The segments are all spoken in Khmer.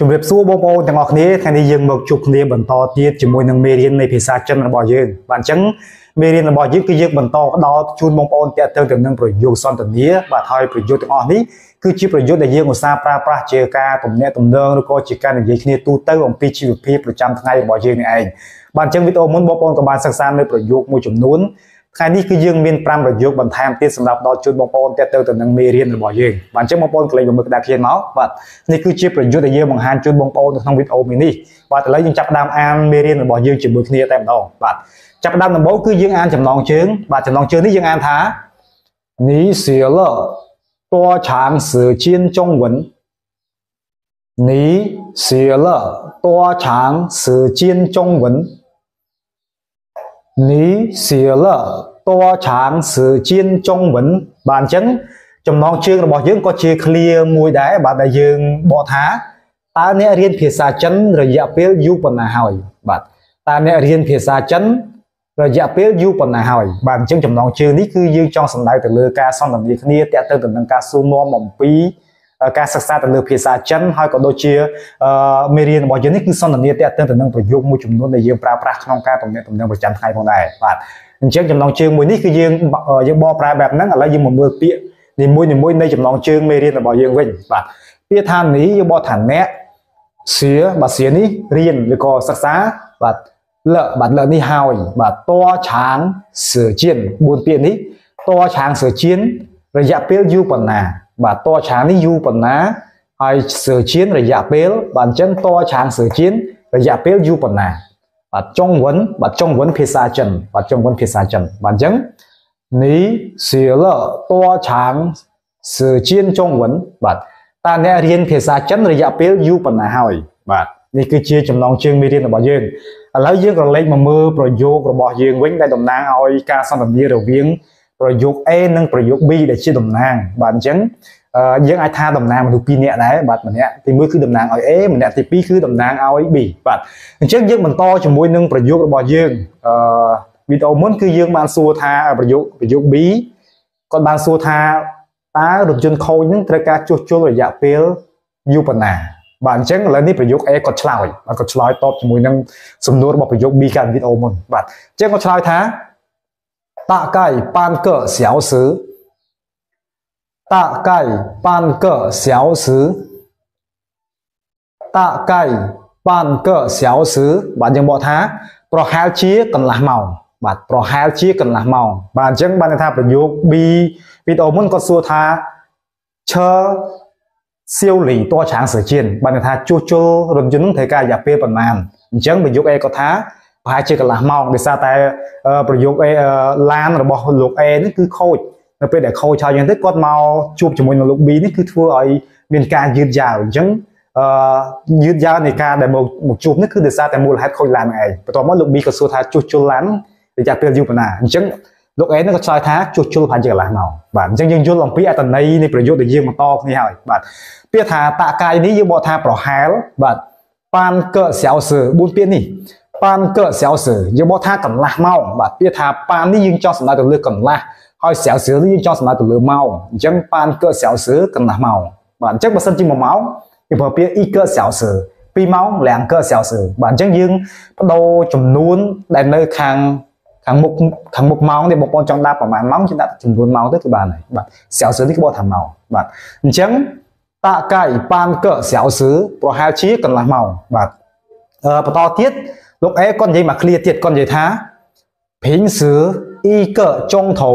ជំរាបសួរបងប្អូនទាំងអស់គ្នាថ្ងៃនេះយើងមកជួបគ្នាបន្តទៀតជាមួយនឹងមេរៀននៃភាសាចិនរបស់យើងបាទអញ្ចឹងមេរៀនរបស់យើងគឺយើងបន្តផ្ដល់ជូនបងប្អូនទាក់ទងទៅនឹងប្រយោគសន្ទនាបាទហើយប្រយោគទាំងអស់នេះគឺជាប្រយោគដែលយើងឧស្សាហ៍ប្រើប្រាស់ជាការទំនាក់ទំនងឬក៏ជាការនិយាយគ្នាទូទៅអំពីជីវភាពប្រចាំថ្ងៃរបស់យើងនេះឯងបាទអញ្ចឹងវីដេអូមុនបងប្អូនក៏បានសិក្សានៅប្រយោគមួយចំនួន ថ្ងៃនេះគឺយើងមាន5ប្រយោគបន្ថែមទៀតសម្រាប់ដល់ជួយបងប្អូនទាក់ទងទៅនឹងមេរៀនរបស់យើងបាទអញ្ចឹងបងប្អូនកលេចមកមើលក្តារខៀនមកបាទនេះគឺជាប្រយោគដែលយើងបង្ហាញជួយបងប្អូននៅក្នុងវីដេអូនេះបាទឥឡូវយើងចាប់ផ្ដើមអានមេរៀនរបស់យើងជាមួយគ្នាតែម្ដងបាទចាប់ផ្ដើមដំបូងគឺយើងអានចំណងជើងបាទចំណងជើងនេះយើងអានថានីសៀលតួឆាងសឺជៀនចុងវិននីសៀលតួឆាងសឺជៀនចុងវិន នីសៀលតឆាងសឺជៀនចុងវិញបាទអញ្ចឹងចំណងជើងរបស់យើងក៏ជាឃ្លាមួយដែរបាទដែលយើងបកថាតើអ្នករៀនភាសាចិនរយៈពេលយូរប៉ុណ្ណាហើយបាទតើអ្នករៀនភាសាចិនរយៈពេលយូរប៉ុណ្ណាហើយបាទអញ្ចឹងចំណងជើងនេះគឺយើងចង់សំដៅទៅលើការសន្ទនាគ្នាតាក់ទងទៅនឹងការសួរនាំអំពី ការសិក្សាទៅលើភាសាចិនហើយក៏ដូចជាមេរៀនរបស់យើងនេះគឺសន្ទនាតាក់ទងទៅនឹងប្រយោគមួយចំនួនដែលយើងប្រើប្រាស់ក្នុងការទំនាក់ទំនងប្រចាំថ្ងៃផងដែរបាទអញ្ចឹងចំណងជើងមួយនេះគឺយើងយើងបកប្រែបែបហ្នឹងឥឡូវយើងមកមើលពាក្យនីមួយនីមួយនៃចំណងជើងមេរៀនរបស់យើងវិញបាទពាក្យថានេះយើងបកថាអ្នកសៀបាទសៀនេះរៀនឬក៏សិក្សាបាទលបាទលនេះហើយបាទតឆាងសឺជៀន4ពាក្យនេះតឆាងសឺជៀនរយៈពេលយូរប៉ុណ្ណា បាទតឆាងនេះយូរប៉ុណ្ណាហើយសើជៀនរយៈពេលបាទអញ្ចឹងតឆាងសើជៀនរយៈពេលយូរប៉ុណ្ណាបាទចុងវិនបាទចុងវិនភាសាចិនបាទចុងវិនភាសាចិនបាទអញ្ចឹងនេះសៀលតឆាងសើជៀនចុងវិនបាទតើអ្នករៀនភាសាចិនរយៈពេលយូរប៉ុណ្ណាហើយបាទនេះគឺជាចំណងជើងមេរៀនរបស់យើងឥឡូវយើងក៏លេខមកមើលប្រយោគរបស់យើងវិញដែលតំណាងឲ្យការសន្ទនារវាង ប្រយោគ A និងប្រយោគ B ដែលជាតំណាងបាទអញ្ចឹងយើងអាចថាតំណាងមនុស្ស2នាក់ដែរបាទម្នាក់ទី1គឺតំណាងឲ្យ A ម្នាក់ទី2គឺតំណាងឲ្យ B បាទអញ្ចឹងយើងបន្តជាមួយនឹងប្រយោគរបស់យើងអឺវីដេអូមុនគឺយើងបានសួរថាប្រយោគប្រយោគ B គាត់បានសួរថាតើរថយន្តខូចនឹងត្រូវការជួសជុលរយៈពេលយូរប៉ុណ្ណាបាទអញ្ចឹងឥឡូវនេះប្រយោគ A គាត់ឆ្លើយបាទគាត់ឆ្លើយតបជាមួយនឹងសំណួររបស់ប្រយោគ B កាលវីដេអូមុនបាទអញ្ចឹងគាត់ឆ្លើយថា 大概半个小时大概半个小时大概半个小时បាទយើងបកថាប្រហែលជាកន្លះម៉ោងបាទប្រហែលជាកន្លះម៉ោងបាទអញ្ចឹងបានថាប្រយោគ B វីដេអូមុនគាត់សួរថាឈើសៀវលីតឆាងសើជៀនបានថាជួសជុលរថយន្តនឹងត្រូវការរយៈពេលប្រមាណអញ្ចឹងប្រយោគ A គាត់ថា ប្រហែលជាកន្លះម៉ោងដោយសារតែប្រយោគ A ឡានរបស់លោក A នេះគឺខូចនៅពេលដែលខូចហើយអញ្ចឹងទៅគាត់មកជួបជាមួយនឹងលោក B នេះគឺធ្វើឲ្យមានការយឺតយ៉ាវអញ្ចឹងអឺយឺតយ៉ាវនៃការដែលមកមកជួបនេះគឺដោយសារតែមូលហេតុខូចឡានឯងបន្ទាប់មកលោក B ក៏សួរថាជួសជុលឡានរយៈពេលយូរប៉ុណ្ណាអញ្ចឹងលោកអេនឹងក៏ឆ្លើយថាជួសជុលប្រហែលជាកន្លះម៉ោងបាទអញ្ចឹងយើងយល់អំពីអត្ថន័យនៃប្រយោគដែលយើងបន្តគ្នាហើយបាទពាក្យថាតកាយនេះយើងបកថាប្រហែលបាទប៉ានកសៅសឺ4ពាក្យនេះ ប៉ានកសៅសឺយើងមកថាកន្លះម៉ោងបាទពាក្យថាប៉ាននេះយើងចង់សំដៅទៅលើកន្លះហើយសៅសឺនេះយើងចង់សំដៅទៅលើម៉ោងអញ្ចឹងប៉ានកសៅសឺកន្លះម៉ោងបាទអញ្ចឹងបើសិនជា1ម៉ោងយើងប្រើពាក្យអ៊ីកសៅសឺ2ម៉ោងលាងកសៅសឺបាទអញ្ចឹងយើងបដូរចំនួនដែលនៅខាងខាងមុខខាងមុខម៉ោងនេះបងប្អូនចង់ដាក់ប្រហែលម៉ោងយើងដាក់ចំនួនម៉ោងទៅគឺបានហើយបាទសៅសឺនេះគេបកថាម៉ោងបាទអញ្ចឹងតាកៃប៉ានកសៅសឺប្រហែលជាកន្លះម៉ោងបាទបន្តទៀត លោកអេគាត់និយាយមកឃ្លាទៀតគាត់និយាយថាភិញសឺអ៊ីកើចុងធោ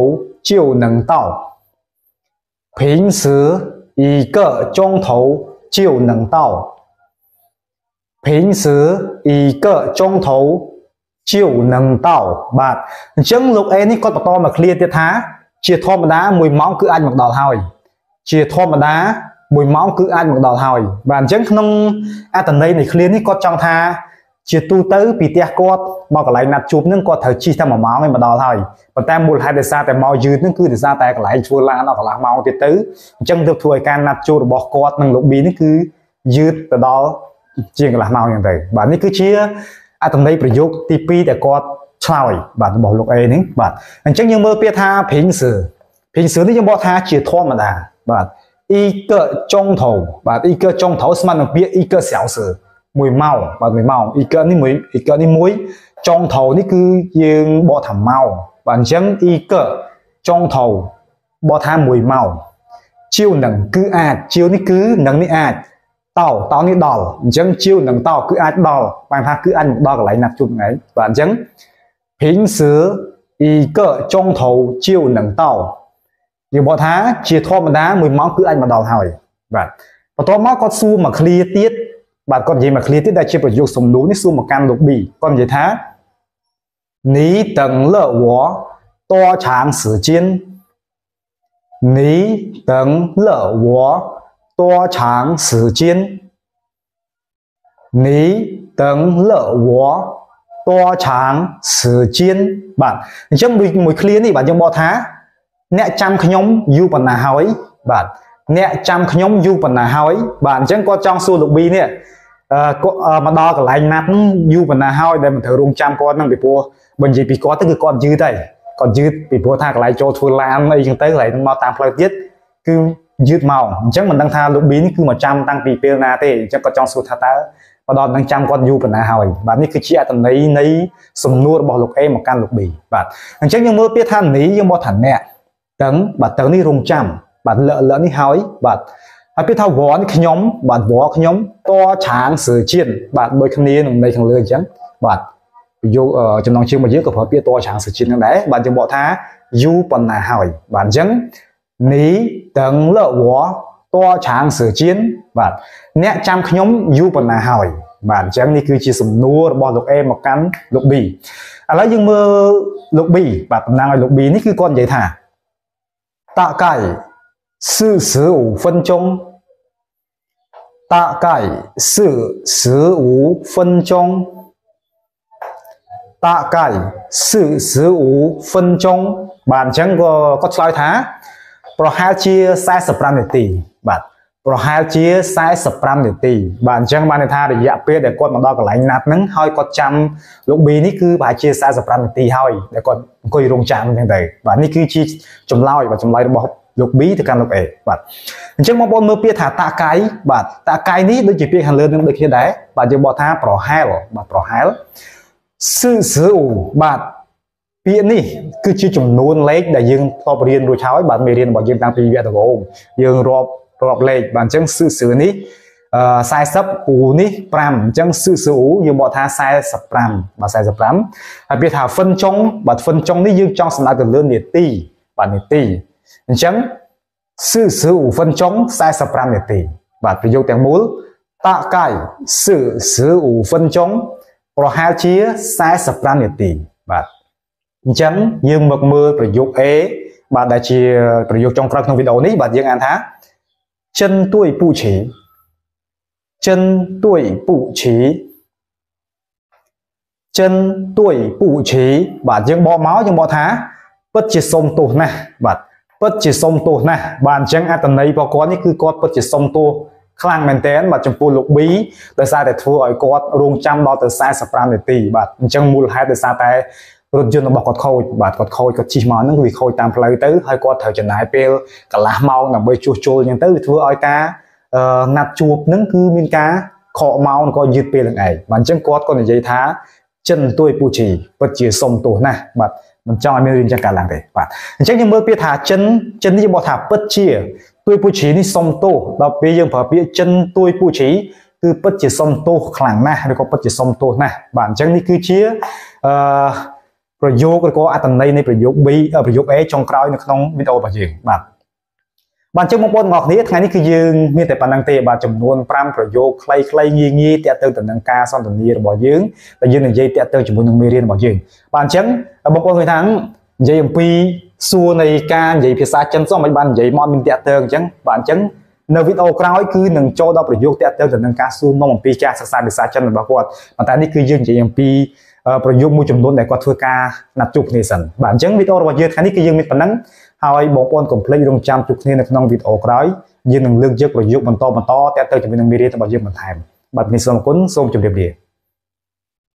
ជាវនឹងតោភិញសឺអ៊ីកើចុងធោជាវនឹងតោភិញសឺអ៊ីកើចុងធោជាវនឹងតោបាទអញ្ចឹងលោកអេនេះគាត់បន្តមកឃ្លាទៀតថា ជាធម្មតា1ម៉ោងគឺអាចមកដល់ហើយជាធម្មតា1ម៉ោងគឺអាចមកដល់ហើយបាទអញ្ចឹងក្នុងអត្តន័យនៃឃ្លានេះគាត់ចង់ថា ជាទូទៅពីផ្ទះគាត់មកកន្លែងណាត់ជួបនឹងគាត់ត្រូវជិះតែ1ម៉ោងឯងមកដល់ហើយប៉ុន្តែមូលហេតុដោយសារតែមកយឺតនឹងគឺដោយសារតែកន្លែងធ្វើឡានអស់កន្លះម៉ោងទៀតទៅអញ្ចឹងទើបធ្វើឲ្យការណាត់ជួបរបស់គាត់និងលោក B នេះគឺយឺតទៅដល់ជាងកន្លះម៉ោងអញ្ចឹងទៅបាទនេះគឺជាអត្ថន័យប្រយោគទី2ដែលគាត់ឆ្លើយបាទរបស់លោក A នេះបាទអញ្ចឹងយើងមើលពាក្យថា pingser pingser នេះយើងបកថាជាធម្មតាបាទ i កចុងធោបាទ i កចុងធោស្មើនឹងពាក្យ i កសៅសឺ មួយម៉ោងបាទមួយម៉ោងអ៊ីកើនេះមួយអ៊ីកើនេះមួយចុងត្រូវនេះគឺយើងបកថាម៉ោងបាទអញ្ចឹងអ៊ីកើចុងត្រូវបកថាមួយម៉ោងជាវនឹងគឺអាចជាវនេះគឺនឹងនេះអាចតោតោនេះដល់អញ្ចឹងជាវនឹងតោគឺអាចដល់បានថាគឺអាចមកដល់កន្លែងណាជួបថ្ងៃបាទអញ្ចឹង平时អ៊ីកើចុងត្រូវជាវនឹងតោយើងបកថាជាធម្មតាមួយម៉ោងគឺអាចមកដល់ហើយបាទបន្ទាប់មកគាត់សួរមកឃ្លាទៀត បាទគាត់និយាយមកឃ្លាទៀតដែលជាប្រយោគសំនួរនេះសួរមកកាន់លោក B គាត់និយាយថានីតឹងលើវតឆាងសិជិននីតឹងលើវតឆាងសិជិននីតឹងលើវតឆាងសិជិនបាទអញ្ចឹងមួយឃ្លានេះបាទយើងបកថា អ្នកចាំខ្ញុំយូរប៉ុណ្ណាហើយបាទអ្នកចាំខ្ញុំយូរប៉ុណ្ណាហើយបាទអញ្ចឹងគាត់ចង់សួរលោក B នេះ មកដល់កន្លែងណាត់ហ្នឹងយូរប៉ុណ្ណាហើយដែលមិនត្រូវរងចាំគាត់ហ្នឹងពីព្រោះបើនិយាយពីគាត់ទៅគឺគាត់យឺតហើយគាត់យឺតពីព្រោះថាកន្លែងចូលធ្វើឡានអីចឹងទៅកន្លែងហ្នឹងមកតាមផ្លូវទៀតគឺយឺតមកអញ្ចឹងមិនដឹងថាលោក B នេះគឺមកចាំតាំងពីពេលណាទេអញ្ចឹងគាត់ចង់សួរថាតើមកដល់នឹងចាំគាត់យូរប៉ុណ្ណាហើយបាទនេះគឺជាអត្ថន័យនៃសំណួររបស់លោក A មកកាន់លោក B បាទអញ្ចឹងយើងមើលពាក្យថានីយើងមកថាអ្នកតឹងបាទតឹងនេះរងចាំបាទលក់លក់នេះហើយបាទ ហើយពាក្យថាវ័នខ្ញុំបាទវ័ខ្ញុំតឆាងសឺជាតិបាទដូចគ្នានឹងនៃខាងលើអញ្ចឹងបាទយកចំណងជើងមកយើងក៏ប្រើពាក្យតឆាងសឺជាតិនឹងដែរបាទយើងបកថាយូប៉ុណ្ណាហើយបាទអញ្ចឹងនេះតឹងលវ័តឆាងសឺជាតិបាទអ្នកចាំខ្ញុំយូប៉ុណ្ណាហើយបាទអញ្ចឹងនេះគឺជាសំណួររបស់លោក A មកកាន់លោក B ឥឡូវយើងមើលលោក B បាទតំណាងឲ្យលោក B នេះគឺគាត់និយាយថាតាកៃ45分钟大概四十五分钟，大概四十五分钟បាទអញ្ចឹងក៏គាត់ឆ្លើយថាប្រហែលជា45នាទីបាទប្រហែលជា45នាទីបាទអញ្ចឹងបានន័យថារយៈពេលដែលគាត់មកដល់កន្លែងណាត់ហ្នឹងហើយគាត់ចាំលោក B នេះគឺប្រហែលជា45នាទីហើយដែលគាត់អង្គុយរងចាំអញ្ចឹងទៅបាទនេះគឺជាចម្លើយបាទចម្លើយរបស់ លោក B ទៅកាន់លោក A បាទអញ្ចឹងបងប្អូនមើលពាក្យថាតាកាយបាទតាកាយនេះដូចជាពាក្យខាងលើនឹងដូចគ្នាដែរបាទយើងបកថាប្រហែលបាទប្រហែលសឺសឺបាទពាក្យនេះគឺជាចំនួនលេខដែលយើងធ្លាប់រៀនរួចហើយបាទមេរៀនរបស់យើងតាំងពីវគ្គដំបូងយើងរាប់រាប់លេខបាទអញ្ចឹងសឺសឺនេះអឺ40អ៊ូនេះ5អញ្ចឹងសឺសឺអ៊ូយើងបកថា45បាទ45ហើយពាក្យថាហ្វិនចុងបាទហ្វិនចុងនេះយើងចង់សំដៅទៅលើនាទីបាទនាទី អញ្ចឹងស៊ឺស៊ឺអូវិនចុង45នាទីបាទប្រយោគទាំងមូលតាកៃស៊ឺស៊ឺអូវិនចុងប្រហែលជា45នាទីបាទអញ្ចឹងយើងមកមើលប្រយោគ A បាទដែលជាប្រយោគចុងក្រោយក្នុងវីដេអូនេះបាទយើងអានថាចិនទួយពូឈីចិនទួយពូឈីចិនទួយពូឈីបាទយើងបកមកយើងបកថាពិតជាសុំទោសណាស់បាទ ពិតជាសុំទោសណាស់បាទអញ្ចឹងអត្តន័យរបស់គាត់នេះគឺគាត់ពិតជាសុំទោសខ្លាំងមែនទែនបាទចំពោះលោក B ដោយសារតែធ្វើឲ្យគាត់រងចាំដល់ទៅ45នាទីបាទអញ្ចឹងមូលហេតុដោយសារតែរថយន្តរបស់គាត់ខូចបាទគាត់ខូចគាត់ជិះមកហ្នឹងគឺវាខូចតាមផ្លូវទៅហើយគាត់ត្រូវចំណាយពេលកន្លះម៉ោងដើម្បីជួសជុលអញ្ចឹងទៅវាធ្វើឲ្យការណាត់ជួបហ្នឹងគឺមានការខកម៉ោងក៏យឺតពេលនឹងឯងបាទអញ្ចឹងគាត់ក៏និយាយថាចិនទួយពូជីពិតជាសុំទោសណាស់បាទ មិនចង់ឲ្យមានរឿងចឹងកើតឡើងទេបាទអញ្ចឹងយើងមើលពាក្យថាចិនចិននេះយើងบอกថាពិតជាទួយពូជីនេះសុំទោសដល់ពេលយើងប្រើពាក្យចិនទួយពូជីគឺពិតជាសុំទោសខ្លាំងណាស់ឬក៏ពិតជាសុំទោសណាស់បាទអញ្ចឹងនេះគឺជាអឺប្រយោគឬក៏អត្ថន័យនៃប្រយោគ B ប្រយោគ A ចុងក្រោយនៅក្នុងវីដេអូរបស់យើងបាទ បាទអញ្ចឹងបងប្អូនទាំងអស់គ្នាថ្ងៃនេះគឺយើងមានតែប៉ុណ្្នឹងទេបាទចំនួន5ប្រយោគខ្លីៗងាយងាយតាក់ទងទៅនឹងការសន្ទនារបស់យើងដែលយើងនិយាយតាក់ទងជាមួយនឹងមេរៀនរបស់យើងបាទអញ្ចឹងបងប្អូនឃើញថានិយាយអំពីសួរនៃការនិយាយភាសាចិនសោះមិនបាននិយាយមកមានតាក់ទងអញ្ចឹងបាទអញ្ចឹងនៅវីដេអូក្រោយគឺនឹងចូលដល់ប្រយោគតាក់ទងទៅនឹងការសួរនាំអំពីការសិក្សាភាសាចិនរបស់គាត់ប៉ុន្តែនេះគឺយើងនិយាយអំពីប្រយោគមួយចំនួនដែលគាត់ធ្វើការណាត់ជួបគ្នាសិនបាទអញ្ចឹងវីដេអូរបស់យើងថ្ងៃនេះគឺយើងមានប៉ុណ្ណឹង ហើយបងប្អូនកុំភ្លេចរងចាំជួបគ្នានៅក្នុងវីដេអូក្រោយយើងនឹងលើកយកប្រយោគបន្តបន្តតាក់ទងជាមួយនឹងមេរៀនរបស់យើងបន្ថែមបាទនេះសូមអរគុណសូមជម្រាបលា